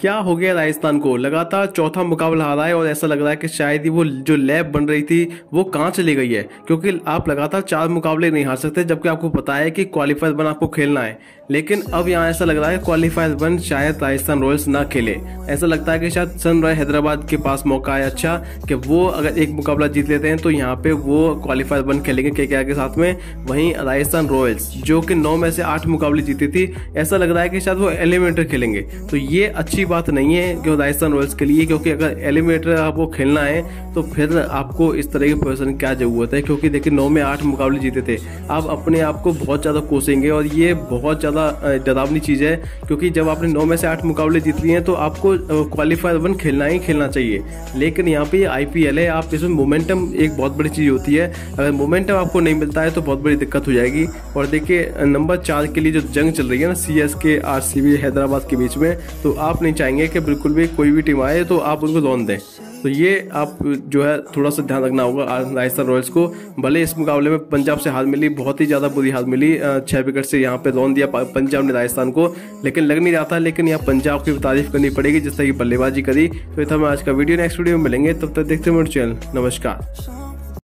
क्या हो गया राजस्थान को? लगातार चौथा मुकाबला हारा है और ऐसा लग रहा है कि शायद ही वो जो लैब बन रही थी, वो कहाँ चली गई है? क्योंकि आप लगातार चार मुकाबले नहीं हार सकते, जबकि आपको पता है कि क्वालिफायर वन आपको खेलना है। लेकिन अब यहाँ ऐसा लग रहा है क्वालिफायर वन शायद राजस्थान रॉयल्स ना खेले। ऐसा लगता है कि शायद सनराइज हैदराबाद के पास मौका है। अच्छा कि वो अगर एक मुकाबला जीत लेते हैं तो यहाँ पे वो क्वालिफायर वन खेलेंगे के के साथ में। वहीं राजस्थान रॉयल्स, जो कि नौ में से आठ मुकाबले जीती थी, ऐसा लग रहा है कि शायद वो एलिमिनेटर खेलेंगे। तो ये अच्छी बात नहीं है कि राजस्थान रॉयल्स के लिए, क्योंकि अगर एलिमिनेटर आपको खेलना है तो फिर आपको इस तरह की पोजिशन क्या ज़रूरत है? क्योंकि देखिए, नौ में आठ मुकाबले जीते थे। आप अपने आप को बहुत ज़्यादा कोसेंगे और ये बहुत ज़्यादा डरावनी चीज़ है, क्योंकि जब आपने नौ में से आठ मुकाबले जीत लिए हैं तो आपको क्वालिफायर वन खेलना ही खेलना चाहिए। लेकिन यहाँ पे आई है, आप इसमें मोमेंटम एक बहुत बड़ी चीज़ होती है। अगर मोमेंटम आपको नहीं मिलता है तो बहुत बड़ी दिक्कत हो जाएगी। और देखिए, नंबर चार के लिए जो जंग चल रही है ना C S K R C B Hyderabad के बीच में तो आप नहीं चाहेंगे कि बिल्कुल भी कोई भी टीम आए तो आप उनको लोन दें। तो ये आप जो है, थोड़ा सा ध्यान रखना होगा राजस्थान रॉयल्स को। भले इस मुकाबले में पंजाब से हार मिली, बहुत ही ज़्यादा बुरी हार मिली छः विकेट से यहाँ पे लोन दिया पंजाब ने राजस्थान को। लेकिन लग नहीं रहा था, लेकिन यहाँ पंजाब की तारीफ़ करनी पड़ेगी, जिस तरह की बल्लेबाजी करी। तो ये था मैं आज का वीडियो नेक्स्ट वीडियो में मिलेंगे। तब तक देखते हैं मेरे चैनल। नमस्कार।